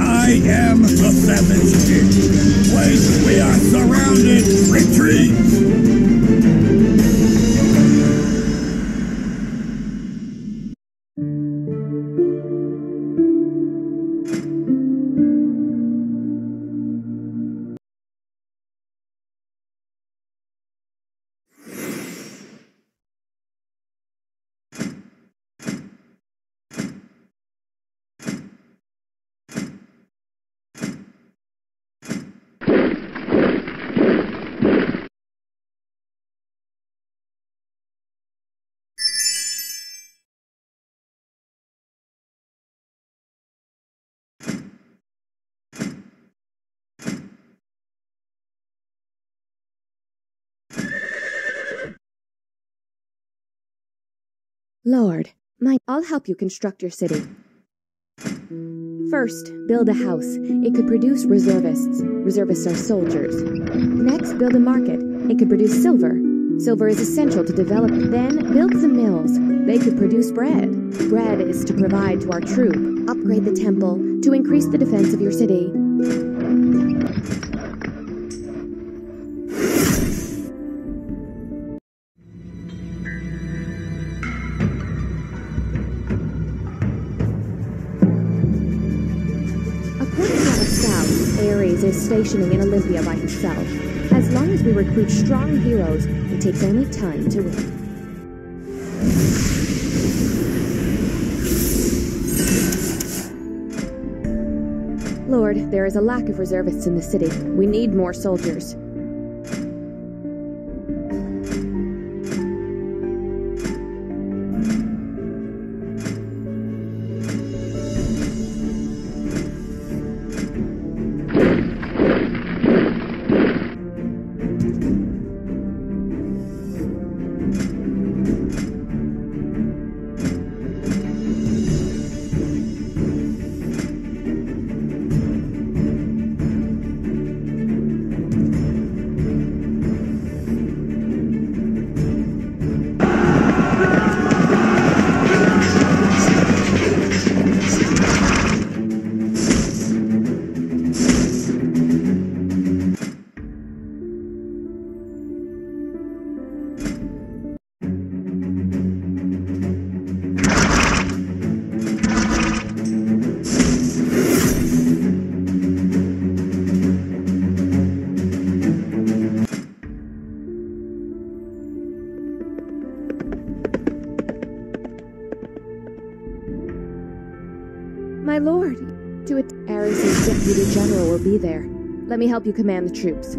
I am the Savage King. Wait, we are surrounded. Retreat! Lord, my, I'll help you construct your city. First, build a house. It could produce reservists. Reservists are soldiers. Next, build a market. It could produce silver. Silver is essential to develop. Then, build some mills. They could produce bread. Bread is to provide to our troop. Upgrade the temple to increase the defense of your city. Is stationing in Olympia by himself. As long as we recruit strong heroes, it takes only time to win. Lord, there is a lack of reservists in the city. We need more soldiers. My lord, to it, Ares' deputy general will be there. Let me help you command the troops.